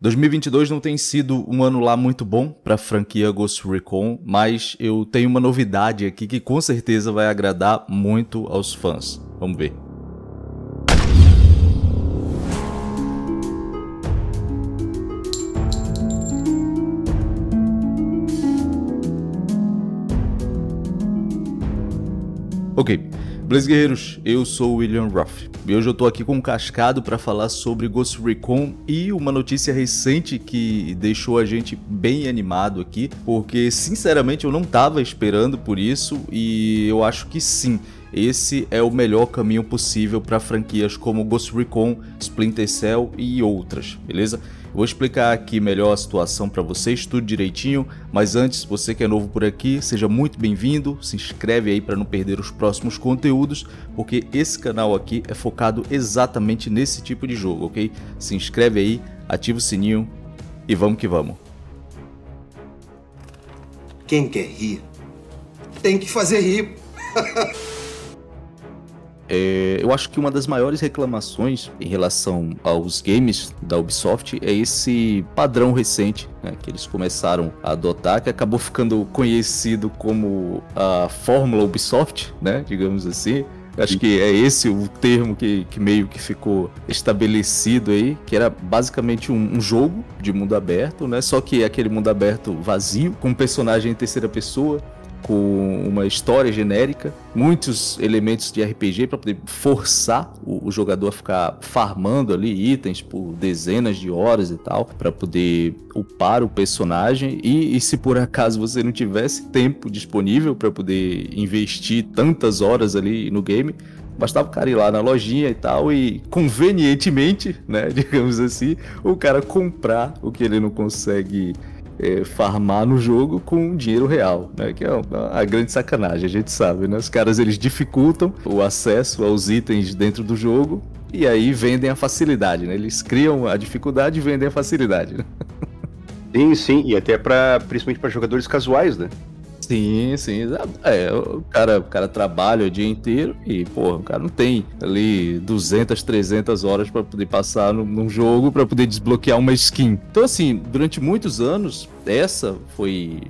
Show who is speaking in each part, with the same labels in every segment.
Speaker 1: 2022 não tem sido um ano lá muito bom para a franquia Ghost Recon, mas eu tenho uma novidade aqui que com certeza vai agradar muito aos fãs. Vamos ver. Ok, Blaze Guerreiros, eu sou o William Ruff. E hoje eu tô aqui com um cascado para falar sobre Ghost Recon e uma notícia recente que deixou a gente bem animado aqui, porque sinceramente eu não tava esperando por isso e eu acho que sim, esse é o melhor caminho possível para franquias como Ghost Recon, Splinter Cell e outras, beleza? Vou explicar aqui melhor a situação para vocês, tudo direitinho, mas antes, você que é novo por aqui, seja muito bem-vindo, se inscreve aí para não perder os próximos conteúdos, porque esse canal aqui é focado exatamente nesse tipo de jogo, ok? Se inscreve aí, ativa o sininho e vamos que vamos.
Speaker 2: Quem quer rir, tem que fazer rir.
Speaker 1: É, eu acho que uma das maiores reclamações em relação aos games da Ubisoft é esse padrão recente né, que eles começaram a adotar, que acabou ficando conhecido como a Fórmula Ubisoft, né, digamos assim. Acho que é esse o termo que, que meio que ficou estabelecido aí, que era basicamente um, um, jogo de mundo aberto, né? Só que aquele mundo aberto vazio, com um personagem em terceira pessoa, com uma história genérica, muitos elementos de RPG para poder forçar o, o, jogador a ficar farmando ali itens por dezenas de horas e tal, para poder upar o personagem. E, e, se por acaso você não tivesse tempo disponível para poder investir tantas horas ali no game, Bastava o cara ir lá na lojinha e tal e convenientemente, né, digamos assim, o cara comprar o que ele não consegue é, farmar no jogo com dinheiro real, né? Que é a grande sacanagem, a gente sabe, né? Os caras eles dificultam o acesso aos itens dentro do jogo e aí vendem a facilidade, né? Eles criam a dificuldade e vendem a facilidade. Né?
Speaker 3: Sim, sim, e até para principalmente para jogadores casuais, né?
Speaker 1: Sim, sim. É, o cara, o cara trabalha o dia inteiro e, porra, o cara não tem ali 200, 300 horas para poder passar no, num jogo para poder desbloquear uma skin. Então, assim, durante muitos anos, essa foi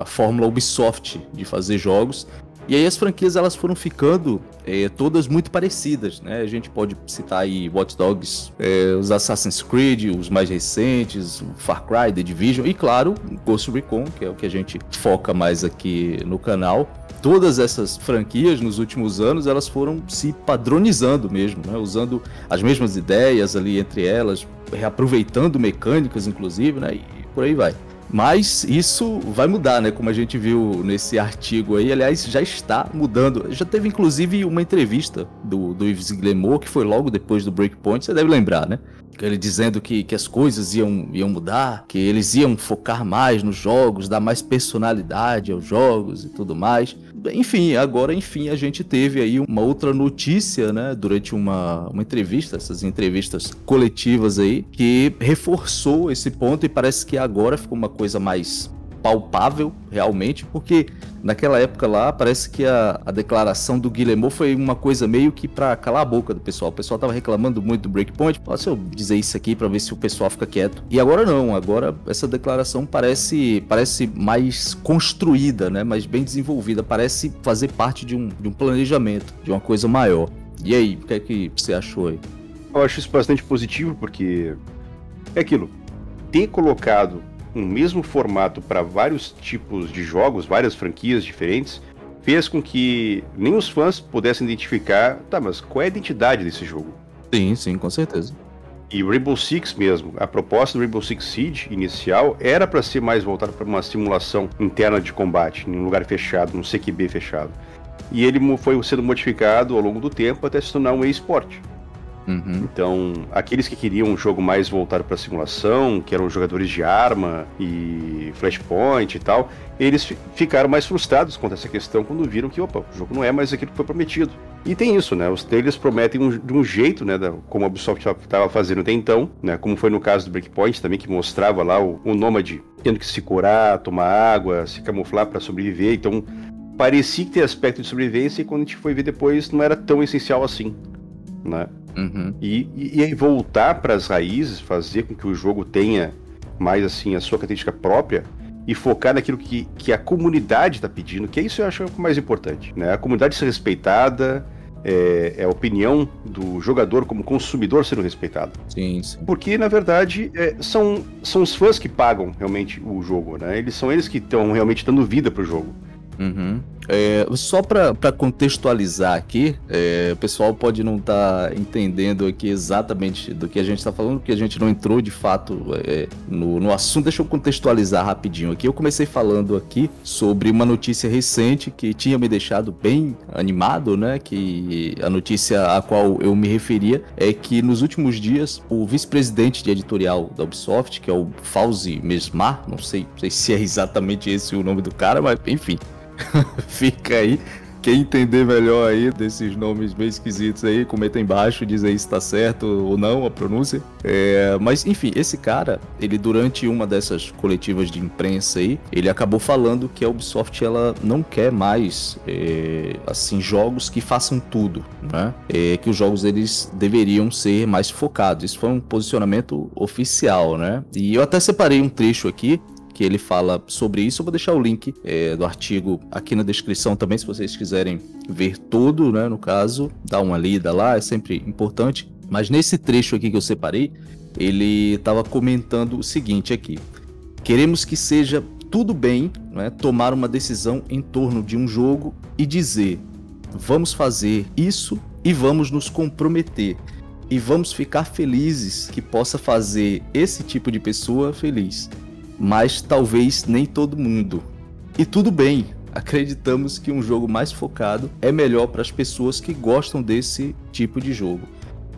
Speaker 1: a fórmula Ubisoft de fazer jogos. E aí as franquias elas foram ficando é, todas muito parecidas, né? A gente pode citar aí Watch Dogs, é, os Assassin's Creed, os mais recentes, Far Cry, The Division e claro, Ghost Recon, que é o que a gente foca mais aqui no canal. Todas essas franquias nos últimos anos elas foram se padronizando mesmo, né? Usando as mesmas ideias ali entre elas, reaproveitando mecânicas inclusive, né? E por aí vai. Mas isso vai mudar, né? Como a gente viu nesse artigo aí. Aliás, já está mudando. Já teve inclusive uma entrevista do, do Yves Gilmour, que foi logo depois do Breakpoint, você deve lembrar, né? Ele dizendo que, que as coisas iam, iam mudar, que eles iam focar mais nos jogos, dar mais personalidade aos jogos e tudo mais. Enfim, agora, enfim, a gente teve aí uma outra notícia, né, durante uma, uma entrevista, essas entrevistas coletivas aí, que reforçou esse ponto e parece que agora ficou uma coisa mais palpável, realmente, porque naquela época lá, parece que a, a declaração do Guilherme foi uma coisa meio que para calar a boca do pessoal. O pessoal tava reclamando muito do Breakpoint. Posso eu dizer isso aqui para ver se o pessoal fica quieto. E agora não, agora essa declaração parece parece mais construída, né? Mais bem desenvolvida, parece fazer parte de um, de um planejamento, de uma coisa maior. E aí, o que é que você achou aí?
Speaker 3: Eu acho isso bastante positivo, porque é aquilo. Ter colocado um mesmo formato para vários tipos de jogos, várias franquias diferentes, fez com que nem os fãs pudessem identificar, tá, mas qual é a identidade desse jogo?
Speaker 1: Sim, sim, com certeza.
Speaker 3: E Rainbow Six mesmo, a proposta do Rainbow Six Siege inicial era para ser mais voltada para uma simulação interna de combate, em um lugar fechado, num CQB fechado. E ele foi sendo modificado ao longo do tempo até se tornar um e-sport. Uhum. Então, aqueles que queriam um jogo mais voltado para simulação, que eram jogadores de arma e flashpoint e tal, eles ficaram mais frustrados a essa questão quando viram que, opa, o jogo não é mais aquilo que foi prometido. E tem isso, né? Os trailers prometem um, de um jeito, né? Da, como a Ubisoft estava fazendo até então, né? Como foi no caso do Breakpoint também, que mostrava lá o, o nômade tendo que se curar, tomar água, se camuflar para sobreviver. Então, parecia que tem aspecto de sobrevivência e quando a gente foi ver depois não era tão essencial assim, né? Uhum. E, e, e aí voltar para as raízes, fazer com que o jogo tenha mais assim a sua característica própria e focar naquilo que, que a comunidade está pedindo, que é isso eu acho o mais importante. Né? A comunidade ser respeitada, é, é, a opinião do jogador como consumidor sendo respeitado.
Speaker 1: Sim, sim.
Speaker 3: Porque, na verdade, é, são, são os fãs que pagam realmente o jogo, né? Eles são eles que estão realmente dando vida pro jogo.
Speaker 1: Uhum. É, só para contextualizar aqui, é, o pessoal pode não estar tá entendendo aqui exatamente do que a gente está falando, porque a gente não entrou de fato é, no, no assunto. Deixa eu contextualizar rapidinho aqui. Eu comecei falando aqui sobre uma notícia recente que tinha me deixado bem animado, né? Que a notícia a qual eu me referia é que nos últimos dias o vice-presidente de editorial da Ubisoft, que é o Fauzi Mesmar, não sei, não sei se é exatamente esse o nome do cara, mas enfim, Fica aí. Quem entender melhor aí desses nomes bem esquisitos aí, comenta embaixo, diz aí se tá certo ou não a pronúncia. É, mas enfim, esse cara, ele durante uma dessas coletivas de imprensa aí, ele acabou falando que a Ubisoft ela não quer mais é, assim jogos que façam tudo, né? É, que os jogos eles deveriam ser mais focados. Isso foi um posicionamento oficial, né? E eu até separei um trecho aqui que ele fala sobre isso. Eu vou deixar o link é, do artigo aqui na descrição também, se vocês quiserem ver todo, né? No caso, dá uma lida lá, é sempre importante. Mas nesse trecho aqui que eu separei, ele estava comentando o seguinte aqui: queremos que seja tudo bem né, tomar uma decisão em torno de um jogo e dizer vamos fazer isso e vamos nos comprometer e vamos ficar felizes que possa fazer esse tipo de pessoa feliz mas talvez nem todo mundo. E tudo bem, acreditamos que um jogo mais focado é melhor para as pessoas que gostam desse tipo de jogo.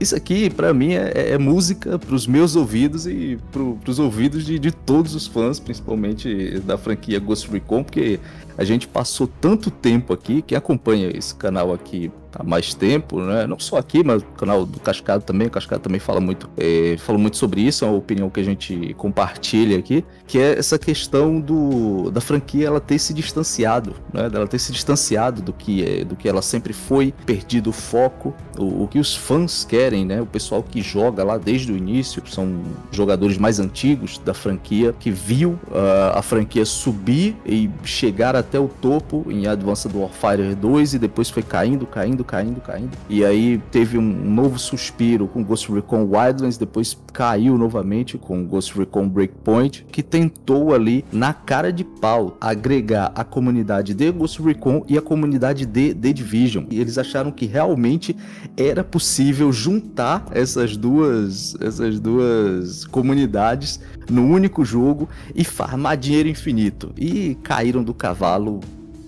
Speaker 1: Isso aqui, para mim, é, é música para os meus ouvidos e para os ouvidos de, de, todos os fãs, principalmente da franquia Ghost Recon, porque a gente passou tanto tempo aqui, quem acompanha esse canal aqui há mais tempo, né? Não só aqui, mas o canal do Cascado também. O Cascado também fala muito, é, muito sobre isso, é uma opinião que a gente compartilha aqui, que é essa questão do, da franquia ela ter se distanciado, né? Dela ter se distanciado do que é, do que ela sempre foi, perdido o foco, o, o que os fãs querem, né? O pessoal que joga lá desde o início, são jogadores mais antigos da franquia, que viu uh, a franquia subir e chegar até o topo em Advanced Warfare 2 e depois foi caindo, caindo caindo, caindo, caindo. E aí teve um novo suspiro com Ghost Recon Wildlands, depois caiu novamente com Ghost Recon Breakpoint, que tentou ali, na cara de pau, agregar a comunidade de Ghost Recon e a comunidade de The Division. E eles acharam que realmente era possível juntar essas duas, essas duas comunidades no único jogo e farmar dinheiro infinito. E caíram do cavalo.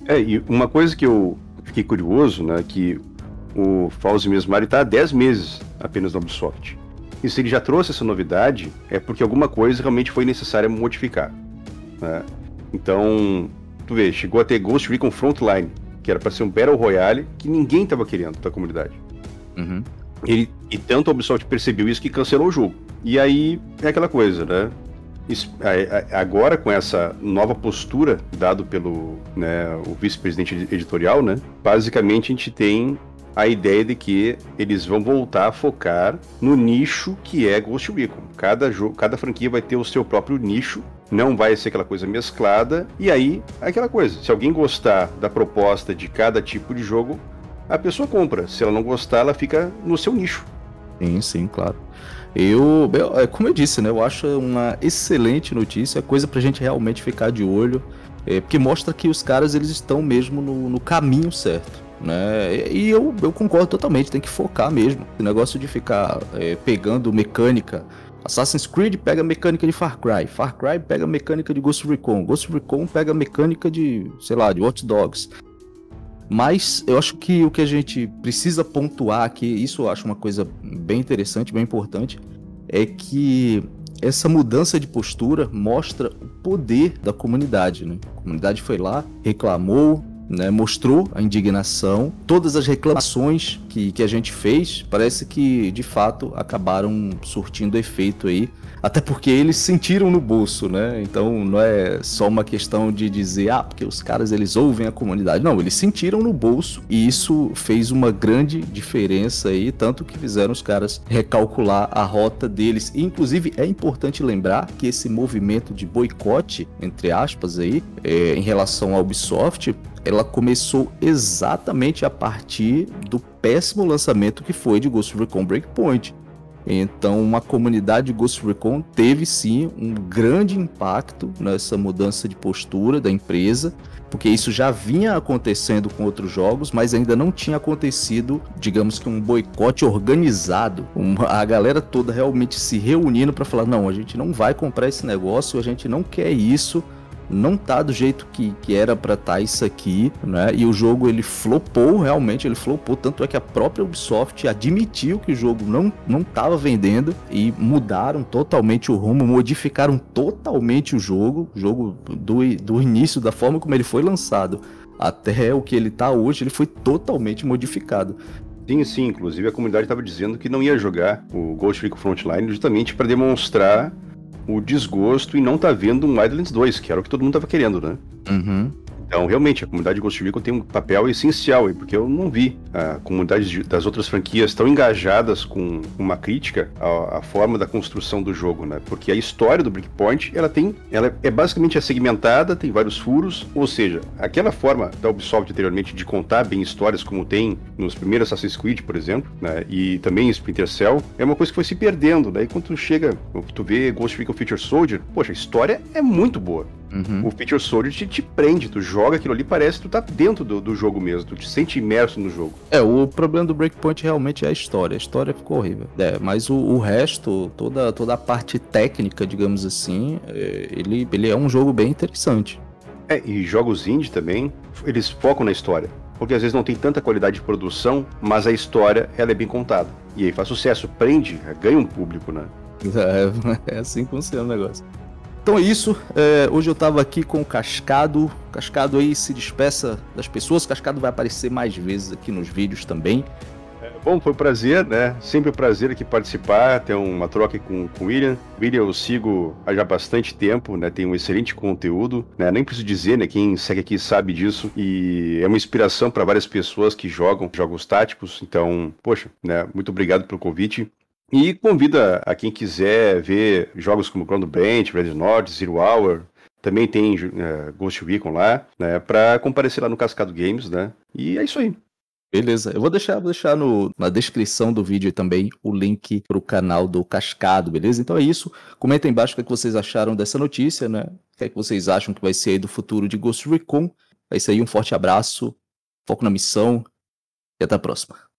Speaker 3: É, e uma coisa que eu fiquei curioso, né, que o Fauzi Mesmari está há 10 meses apenas na Ubisoft. E se ele já trouxe essa novidade, é porque alguma coisa realmente foi necessária modificar. Né? Então, tu vê, chegou a ter Ghost Recon Frontline, que era para ser um Battle Royale que ninguém estava querendo da comunidade. Uhum. Ele, e tanto a Ubisoft percebeu isso que cancelou o jogo. E aí é aquela coisa, né? Agora com essa nova postura dado pelo né, o vice-presidente editorial, né, basicamente a gente tem a ideia de que eles vão voltar a focar no nicho que é Ghost Recon. Cada jogo, cada franquia vai ter o seu próprio nicho, não vai ser aquela coisa mesclada. E aí, aquela coisa, se alguém gostar da proposta de cada tipo de jogo, a pessoa compra. Se ela não gostar, ela fica no seu nicho.
Speaker 1: Sim, sim, claro. Eu, eu, é como eu disse, né? Eu acho uma excelente notícia, coisa pra gente realmente ficar de olho, é, porque mostra que os caras eles estão mesmo no, no caminho certo. Né? E eu, eu concordo totalmente, tem que focar mesmo. O negócio de ficar é, pegando mecânica. Assassin's Creed pega mecânica de Far Cry, Far Cry pega mecânica de Ghost Recon, Ghost Recon pega mecânica de, sei lá, de Watch Dogs. Mas eu acho que o que a gente precisa pontuar aqui, isso eu acho uma coisa bem interessante, bem importante, é que essa mudança de postura mostra o poder da comunidade. Né? A comunidade foi lá, reclamou, né, mostrou a indignação, todas as reclamações que, que a gente fez, parece que de fato acabaram surtindo efeito aí até porque eles sentiram no bolso, né? Então não é só uma questão de dizer, ah, porque os caras eles ouvem a comunidade. Não, eles sentiram no bolso e isso fez uma grande diferença aí, tanto que fizeram os caras recalcular a rota deles. E, inclusive é importante lembrar que esse movimento de boicote, entre aspas aí, é, em relação ao Ubisoft, ela começou exatamente a partir do péssimo lançamento que foi de Ghost Recon Breakpoint. Então, uma comunidade Ghost Recon teve sim um grande impacto nessa mudança de postura da empresa, porque isso já vinha acontecendo com outros jogos, mas ainda não tinha acontecido, digamos que um boicote organizado, uma, a galera toda realmente se reunindo para falar: não, a gente não vai comprar esse negócio, a gente não quer isso não tá do jeito que, que era para tá isso aqui, né? E o jogo ele flopou, realmente ele flopou, tanto é que a própria Ubisoft admitiu que o jogo não não tava vendendo e mudaram totalmente o rumo, modificaram totalmente o jogo, o jogo do, do início da forma como ele foi lançado até o que ele tá hoje, ele foi totalmente modificado.
Speaker 3: Sim, sim, inclusive a comunidade estava dizendo que não ia jogar o Ghost Recon Frontline justamente para demonstrar o desgosto e não tá vendo um Wildlands 2, que era o que todo mundo tava querendo, né?
Speaker 1: Uhum.
Speaker 3: Então, realmente, a comunidade de Ghost Recon tem um papel essencial porque eu não vi a comunidade das outras franquias tão engajadas com uma crítica à, à, forma da construção do jogo, né? Porque a história do Breakpoint, ela tem, ela é basicamente segmentada, tem vários furos, ou seja, aquela forma da Ubisoft anteriormente de contar bem histórias como tem nos primeiros Assassin's Creed, por exemplo, né? E também Splinter Cell, é uma coisa que foi se perdendo, daí quando tu chega, tu vê Ghost Recon Future Soldier, poxa, a história é muito boa. Uhum. O Feature Soldier te, te, prende, tu joga aquilo ali, parece que tu tá dentro do, do jogo mesmo, tu te sente imerso no jogo.
Speaker 1: É, o problema do Breakpoint realmente é a história, a história ficou horrível. É, mas o, o resto, toda, toda a parte técnica, digamos assim, é, ele, ele é um jogo bem interessante.
Speaker 3: É, e jogos indie também, eles focam na história. Porque às vezes não tem tanta qualidade de produção, mas a história ela é bem contada. E aí faz sucesso, prende, ganha um público, né?
Speaker 1: É, é assim que funciona o negócio. Então é isso. É, hoje eu tava aqui com o Cascado. Cascado aí se despeça das pessoas. Cascado vai aparecer mais vezes aqui nos vídeos também.
Speaker 3: É, bom, foi um prazer, né? Sempre um prazer aqui participar, ter uma troca com, com o William. William eu sigo há já bastante tempo, né? Tem um excelente conteúdo, né? Nem preciso dizer, né? Quem segue aqui sabe disso. E é uma inspiração para várias pessoas que jogam jogos táticos. Então, poxa, né? Muito obrigado pelo convite. E convida a quem quiser ver jogos como Ground Brand, Red North, Zero Hour, também tem uh, Ghost Recon lá, né, para comparecer lá no Cascado Games, né? E é isso aí.
Speaker 1: Beleza, eu vou deixar, vou deixar no, na descrição do vídeo também o link para o canal do Cascado, beleza? Então é isso. Comenta aí embaixo o que, é que vocês acharam dessa notícia, né? O que, é que vocês acham que vai ser do futuro de Ghost Recon. É isso aí, um forte abraço, foco na missão e até a próxima.